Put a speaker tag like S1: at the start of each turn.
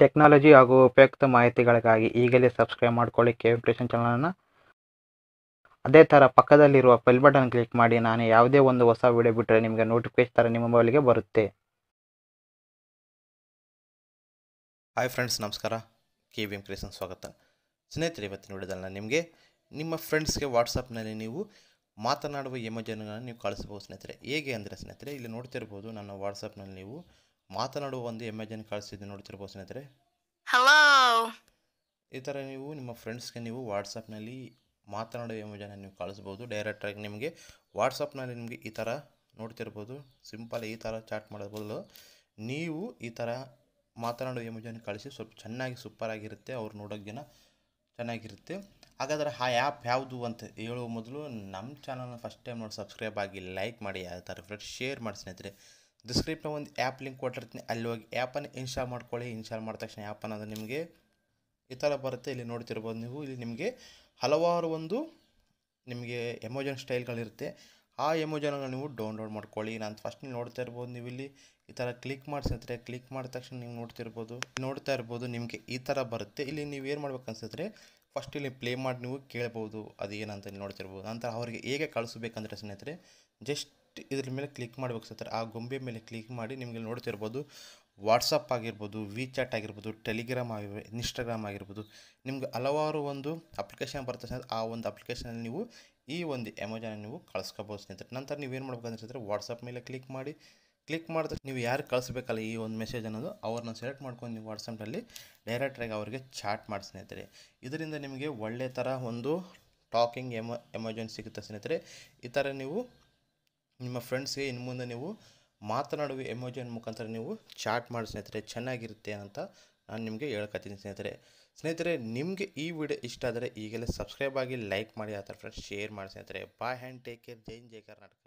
S1: Technology ಹಾಗೂ ಉಪಯುಕ್ತ ಮಾಹಿತಿಗಳಿಗಾಗಿ ಈಗಲೇ ಸಬ್ಸ್ಕ್ರೈಬ್ ಮಾಡ್ಕೊಳ್ಳಿ ಕೆ ವಿಪ್ರೇಷನ್ ಚಾನಲನ್ನು. ಅದೇ ಥರ ಪಕ್ಕದಲ್ಲಿರುವ ಬೆಲ್ ಬಟನ್ ಕ್ಲಿಕ್ ಮಾಡಿ, ನಾನು ಯಾವುದೇ ಒಂದು ಹೊಸ ವಿಡಿಯೋ ಬಿಟ್ಟರೆ ನಿಮಗೆ ನೋಟಿಫಿಕೇಶನ್ ಥರ ನಿಮ್ಮ ಮೊಬೈಲ್ಗೆ ಬರುತ್ತೆ.
S2: ಹಾಯ್ ಫ್ರೆಂಡ್ಸ್ ನಮಸ್ಕಾರ. ಕೆ ವಿ ಎಂ ಕ್ರಿಯೇಷನ್ ಸ್ವಾಗತ. ಸ್ನೇಹಿತರೆ, ಇವತ್ತಿನ ವಿಡಿಯೋದಲ್ಲಿ ನಿಮಗೆ ನಿಮ್ಮ ಫ್ರೆಂಡ್ಸ್ಗೆ ವಾಟ್ಸಪ್ನಲ್ಲಿ ನೀವು ಮಾತನಾಡುವ ಎಮೋಜನ್ಗಳನ್ನು ನೀವು ಕಳಿಸ್ಬೋದು ಸ್ನೇಹಿತರೆ. ಹೇಗೆ ಅಂದರೆ ಸ್ನೇಹಿತರೆ, ಇಲ್ಲಿ ನೋಡ್ತಿರ್ಬೋದು ನನ್ನ ವಾಟ್ಸಪ್ನಲ್ಲಿ ನೀವು ಮಾತನಾಡುವ ಒಂದು ಎಮೇಜನ್ ಕಳಿಸಿದ್ದು ನೋಡ್ತಿರ್ಬೋದು ಸ್ನೇಹಿತರೆ.
S3: ಹಲೋ
S2: ಈ ಥರ ನೀವು ನಿಮ್ಮ ಫ್ರೆಂಡ್ಸ್ಗೆ ನೀವು ವಾಟ್ಸಪ್ನಲ್ಲಿ ಮಾತನಾಡುವ ಎಮೋಜನ ನೀವು ಕಳಿಸ್ಬೋದು. ಡೈರೆಕ್ಟಾಗಿ ನಿಮಗೆ ವಾಟ್ಸಪ್ನಲ್ಲಿ ನಿಮಗೆ ಈ ಥರ ನೋಡ್ತಿರ್ಬೋದು. ಸಿಂಪಲ್ ಈ ಥರ ಚಾಟ್ ಮಾಡೋ ಬದಲು ನೀವು ಈ ಥರ ಮಾತನಾಡುವ ಎಮೇಜನ್ ಕಳಿಸಿ ಸ್ವಲ್ಪ ಚೆನ್ನಾಗಿ ಸೂಪರಾಗಿರುತ್ತೆ ಅವ್ರು ನೋಡೋಕೆ ಜನ ಚೆನ್ನಾಗಿರುತ್ತೆ. ಹಾಗಾದರೆ ಆ ಆ್ಯಪ್ ಯಾವುದು ಅಂತ ಹೇಳುವ ಮೊದಲು ನಮ್ಮ ಚಾನಲ್ನ ಫಸ್ಟ್ ಟೈಮ್ ನೋಡಿ ಸಬ್ಸ್ಕ್ರೈಬ್ ಆಗಿ ಲೈಕ್ ಮಾಡಿ ಯಾವ ಥರ ಫ್ರೆಂಡ್ಸ್ ಶೇರ್ ಮಾಡಿ ಸ್ನೇಹಿತರೆ. ಡಿಸ್ಕ್ರಿಪ್ಷನ್ ಒಂದು ಆ್ಯಪ್ ಲಿಂಕ್ ಕೊಟ್ಟಿರ್ತೀನಿ. ಅಲ್ಲಿ ಹೋಗಿ ಆ್ಯಪನ್ನು ಇನ್ಸ್ಟಾಲ್ ಮಾಡ್ಕೊಳ್ಳಿ. ಇನ್ಸ್ಟಾಲ್ ಮಾಡಿದ ತಕ್ಷಣ ಆ್ಯಪ್ ಅನ್ನೋದು ನಿಮಗೆ ಈ ಥರ ಬರುತ್ತೆ. ಇಲ್ಲಿ ನೋಡ್ತಿರ್ಬೋದು ನೀವು. ಇಲ್ಲಿ ನಿಮಗೆ ಹಲವಾರು ಒಂದು ನಿಮಗೆ ಎಮೋಜನ್ ಸ್ಟೈಲ್ಗಳಿರುತ್ತೆ ಆ ಎಮೋಜನ್ಗಳನ್ನ ನೀವು ಡೌನ್ಲೋಡ್ ಮಾಡ್ಕೊಳ್ಳಿ. ನಾನು ಫಸ್ಟ್ ನೋಡ್ತಾ ಇರ್ಬೋದು ನೀವು ಇಲ್ಲಿ. ಈ ಥರ ಕ್ಲಿಕ್ ಮಾಡಿಸಿದ್ರೆ ಕ್ಲಿಕ್ ಮಾಡಿದ ತಕ್ಷಣ ನೀವು ನೋಡ್ತಿರ್ಬೋದು. ನೋಡ್ತಾ ಇರ್ಬೋದು ನಿಮಗೆ ಈ ಥರ ಬರುತ್ತೆ. ಇಲ್ಲಿ ನೀವು ಏನು ಮಾಡ್ಬೇಕು ಅನ್ಸಿದ್ರೆ ಫಸ್ಟ್ ಇಲ್ಲಿ ಪ್ಲೇ ಮಾಡಿ ನೀವು ಕೇಳ್ಬೋದು. ಅದು ಏನಂತ ನೋಡ್ತಿರ್ಬೋದು. ನಂತರ ಅವರಿಗೆ ಹೇಗೆ ಕಳಿಸ್ಬೇಕಂದ್ರೆ ಸ್ನೇಹಿತರೆ ಜಸ್ಟ್ ಇದ್ರ ಮೇಲೆ ಕ್ಲಿಕ್ ಮಾಡ್ಬೇಕು ಸರ್ ಆ ಗೊಂಬೆ ಮೇಲೆ ಕ್ಲಿಕ್ ಮಾಡಿ ನಿಮಗೆ ನೋಡ್ತಿರ್ಬೋದು ವಾಟ್ಸಪ್ ಆಗಿರ್ಬೋದು ವಿ ಚಾಟ್ ಆಗಿರ್ಬೋದು ಟೆಲಿಗ್ರಾಮ್ ಆಗಿರ್ಬೋದು ಇನ್ಸ್ಟಾಗ್ರಾಮ್ ಆಗಿರ್ಬೋದು. ನಿಮ್ಗೆ ಹಲವಾರು ಒಂದು ಅಪ್ಲಿಕೇಶನ್ ಬರುತ್ತೆ ಸ್ನೇಹಿತರೆ ಆ ಒಂದು ಅಪ್ಲಿಕೇಶನಲ್ಲಿ ನೀವು ಈ ಒಂದು ಅಮೆಜಾನ್ ನೀವು ಕಳಿಸ್ಕೋಬೋದು ಸ್ನೇಹಿತರೆ. ನಂತರ ನೀವು ಏನು ಮಾಡ್ಬೇಕಂದ್ರೆ ಸ್ನೇಹಿತರೆ ವಾಟ್ಸಪ್ ಮೇಲೆ ಕ್ಲಿಕ್ ಮಾಡಿ ಕ್ಲಿಕ್ ಮಾಡಿದ್ರೆ ನೀವು ಯಾರು ಕಳಿಸ್ಬೇಕಲ್ಲ ಈ ಒಂದು ಮೆಸೇಜ್ ಅನ್ನೋದು, ಅವ್ರನ್ನ ಸೆಲೆಕ್ಟ್ ಮಾಡ್ಕೊಂಡು ನೀವು ವಾಟ್ಸಪ್ನಲ್ಲಿ ಡೈರೆಕ್ಟ್ರಾಗಿ ಅವರಿಗೆ ಚಾಟ್ ಮಾಡಿ ಸ್ನೇಹಿತರೆ. ಇದರಿಂದ ನಿಮಗೆ ಒಳ್ಳೆ ಥರ ಒಂದು ಟಾಕಿಂಗ್ ಎಮ ಎಮೋಜನ್ ಸಿಗುತ್ತೆ ಸ್ನೇಹಿತರೆ. ಈ ಥರ ನೀವು ನಿಮ್ಮ ಫ್ರೆಂಡ್ಸ್ಗೆ ಇನ್ನು ಮುಂದೆ ನೀವು ಮಾತನಾಡುವ ಎಮೋಜನ್ ಮುಖಾಂತರ ನೀವು ಚಾಟ್ ಮಾಡಿ ಸ್ನೇಹಿತರೆ, ಚೆನ್ನಾಗಿರುತ್ತೆ ಅಂತ ನಾನು ನಿಮಗೆ ಹೇಳ್ಕೊತೀನಿ ಸ್ನೇಹಿತರೆ. ಸ್ನೇಹಿತರೆ, ನಿಮಗೆ ಈ ವಿಡಿಯೋ ಇಷ್ಟ ಆದರೆ ಈಗಲೇ ಸಬ್ಸ್ಕ್ರೈಬ್ ಆಗಿ ಲೈಕ್ ಮಾಡಿ, ಆ ಥರ ಫ್ರೆಂಡ್ಸ್ ಶೇರ್ ಮಾಡಿ ಸ್ನೇಹಿತರೆ. ಬಾಯ್ ಹ್ಯಾಂಡ್ ಟೇಕ್ ಕೇರ್ ಜೈನ್ ಜೈ ಕರ್ನಾಟಕ.